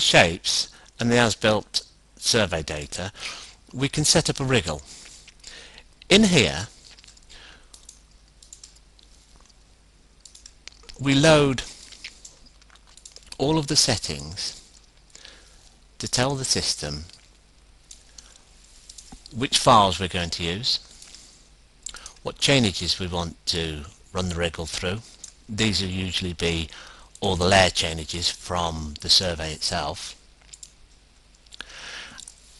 shapes and the as-built survey data, we can set up a wriggle. In here, we load all of the settings to tell the system which files we're going to use, what changes we want to run the wriggle through. These will usually be all the layer changes from the survey itself.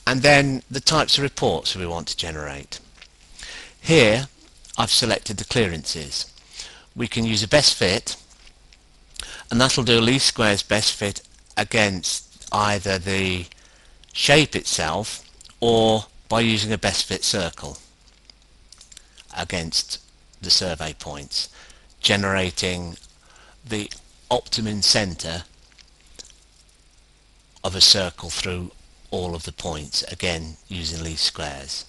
And then the types of reports we want to generate. Here I've selected the clearances. We can use a best fit and that'll do least squares best fit against either the shape itself or by using a best fit circle against the survey points generating the optimum center of a circle through all of the points again using least squares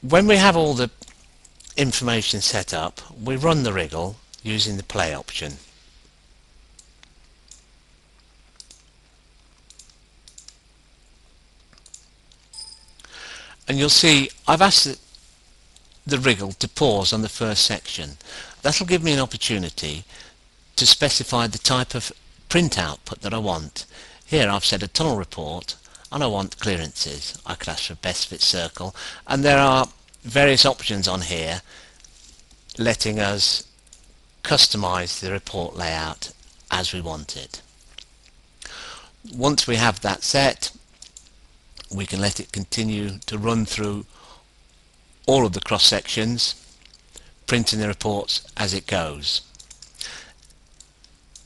when we have all the information set up we run the wriggle using the play option. And you'll see I've asked the, wriggle to pause on the first section. That'll give me an opportunity to specify the type of print output that I want. Here I've said a tunnel report and I want clearances. I could ask for best fit circle and there are various options on here letting us customize the report layout as we want it. Once we have that set, we can let it continue to run through all of the cross sections, printing the reports as it goes.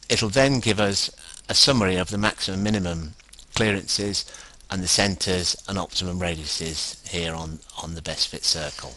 It'll then give us a summary of the maximum minimum clearances and the centres and optimum radiuses here on, on the best fit circle.